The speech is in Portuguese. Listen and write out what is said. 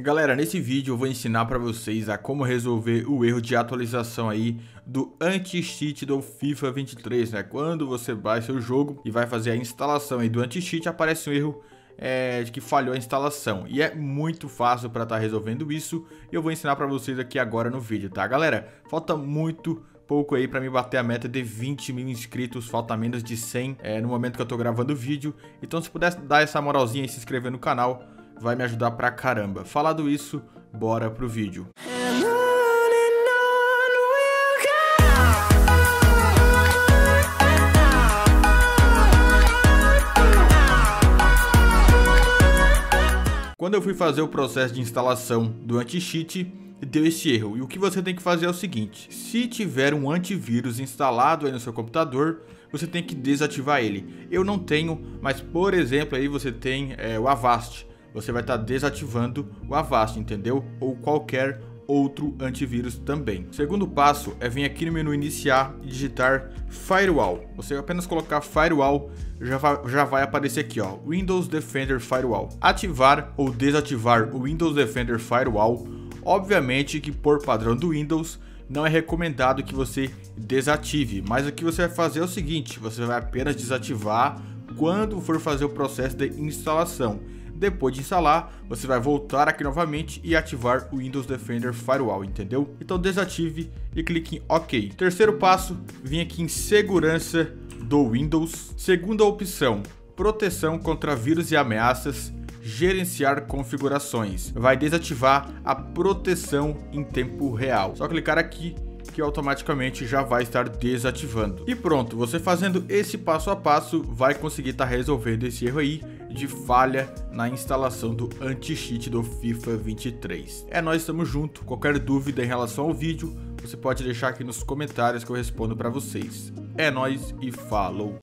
Galera, nesse vídeo eu vou ensinar para vocês a como resolver o erro de atualização aí do anti-cheat do FIFA 23, né? Quando você baixa o jogo e vai fazer a instalação aí do anti-cheat, aparece um erro é, de que falhou a instalação. E é muito fácil para estar tá resolvendo isso e eu vou ensinar para vocês aqui agora no vídeo, tá? Galera, falta muito pouco aí para me bater a meta de 20 mil inscritos, falta menos de 100 é, no momento que eu tô gravando o vídeo. Então se pudesse dar essa moralzinha e se inscrever no canal, vai me ajudar pra caramba. Falado isso, bora pro vídeo. Quando eu fui fazer o processo de instalação do anti-cheat, deu esse erro. E o que você tem que fazer é o seguinte: se tiver um antivírus instalado aí no seu computador, você tem que desativar ele. Eu não tenho, mas por exemplo aí você tem é, o Avast você vai estar tá desativando o Avast, entendeu? Ou qualquer outro antivírus também. segundo passo é vir aqui no menu iniciar e digitar Firewall. Você apenas colocar Firewall, já vai, já vai aparecer aqui, ó, Windows Defender Firewall. Ativar ou desativar o Windows Defender Firewall, obviamente que por padrão do Windows, não é recomendado que você desative, mas o que você vai fazer é o seguinte, você vai apenas desativar quando for fazer o processo de instalação. Depois de instalar, você vai voltar aqui novamente e ativar o Windows Defender Firewall, entendeu? Então desative e clique em OK. Terceiro passo, vim aqui em segurança do Windows. Segunda opção, proteção contra vírus e ameaças gerenciar configurações. Vai desativar a proteção em tempo real. Só clicar aqui que automaticamente já vai estar desativando. E pronto, você fazendo esse passo a passo vai conseguir estar tá resolvendo esse erro aí de falha na instalação do anti-cheat do FIFA 23. É, nós estamos junto. Qualquer dúvida em relação ao vídeo, você pode deixar aqui nos comentários que eu respondo para vocês. É nós e falou.